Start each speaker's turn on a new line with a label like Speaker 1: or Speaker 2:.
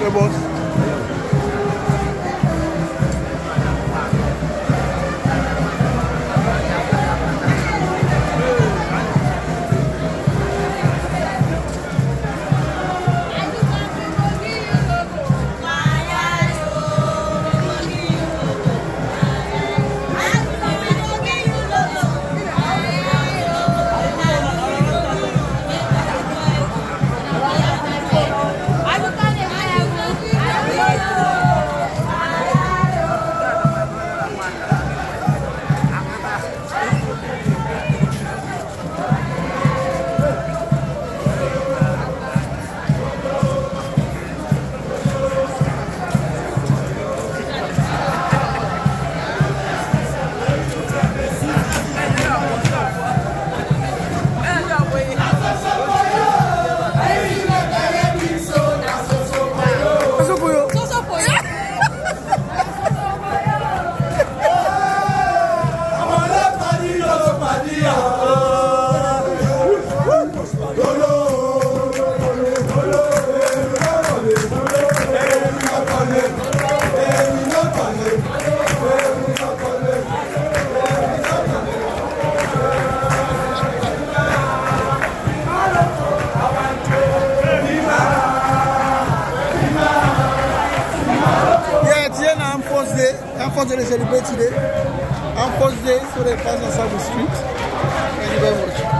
Speaker 1: Acabou-se. enforce the celebrity day, enforce the so they pass on Sabu Street, and you very.